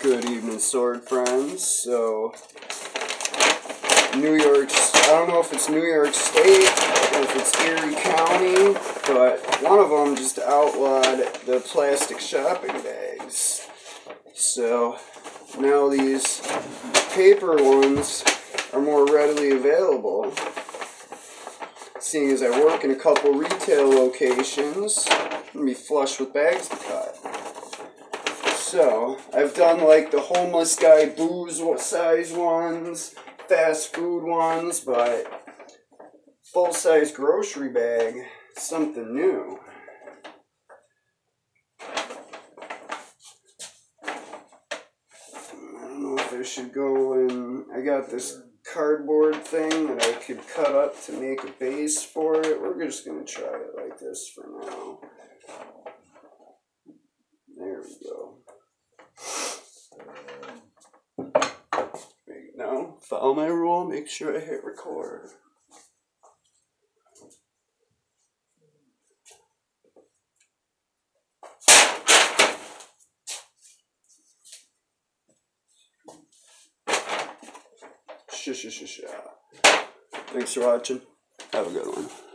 Good evening, sword friends. So, New York, I don't know if it's New York State or if it's Erie County, but one of them just outlawed the plastic shopping bags. So, now these paper ones are more readily available. Seeing as I work in a couple retail locations, I'm gonna be flush with bags to cut. So, I've done like the homeless guy booze size ones, fast food ones, but full size grocery bag, something new. I don't know if I should go and I got this cardboard thing that I could cut up to make a base for it. We're just gonna try it like this for now. Now, follow my rule, make sure I hit record. Shh, shh, shh. Thanks for watching. Have a good one.